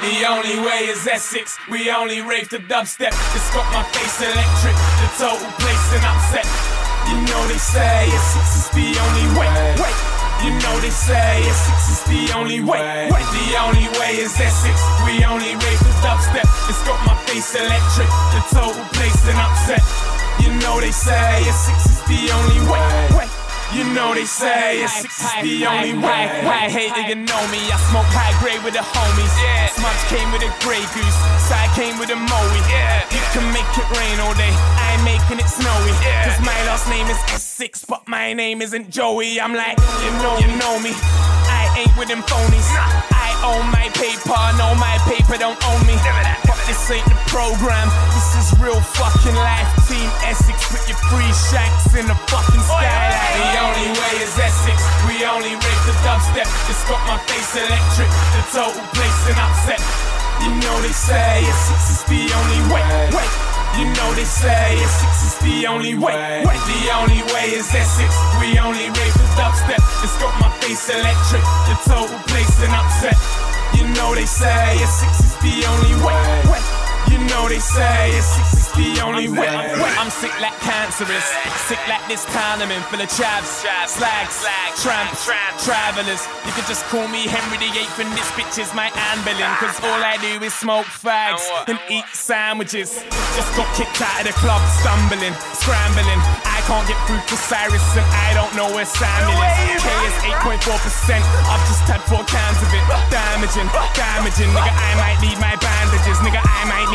The only way is Essex. We only rave to dubstep. It's got my face electric. The total place an upset. You know they say Essex is the only way. Wait. You know they say Essex is the only way. Wait. The only way is Essex. We only rave to dubstep. It's got my face electric. The total place an upset. You know they say Essex is the only way. Wait. You know they say it's the only way. Why hate you know me? I smoke high grade with the homies. Yeah. Smudge came with a grey goose. Side came with a moe. Yeah. You can make it rain all day. I ain't making it snowy. Yeah. Cause my last name is Six, but my name isn't Joey. I'm like, you know, you know me. I ain't with them phonies. Nah. I own my paper, no, my paper don't own me. But this ain't program. This is real fucking life. Team Essex with your free shanks in the fucking skyline. The only way is Essex. We only rave the dubstep. It's got my face electric. The total place an upset. You know they say Essex is the only way. Wait. You know they say Essex is the only way. Wait. The only way is Essex. We only rave the dubstep. It's got my face electric. The total place an upset. You know they say Essex is the only way. Wait. Know they say is the only way. I'm sick like cancerous, sick like this town I'm in, full of chavs, slags, tramps, travelers. You could just call me Henry VIII, and this bitch is my Boleyn. Cause all I do is smoke fags and eat sandwiches. Just got kicked out of the club, stumbling, scrambling. I can't get through to Cyrus, and I don't know where Samuel is. K is 8.4%. I've just had four cans of it. Damaging, damaging. Nigga, I might need my bandages. Nigga, I might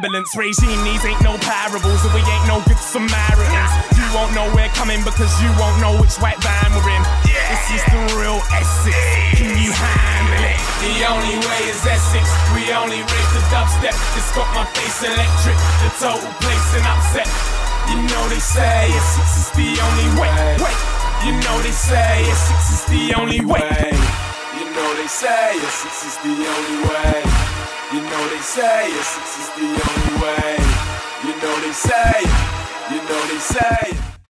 ambulance regime. These ain't no parables, and we ain't no good Samaritans. You won't know we're coming because you won't know which white van we're in. This is the real Essex. Can you handle it? The only way is Essex. We only rave the dubstep. It's got my face electric. The total place and upset. You know they say Essex is the only way. Wait. You know they say Essex is the only way. You know they say Essex is the only way. You know they say Essex is the only way. You know they say, you know they say.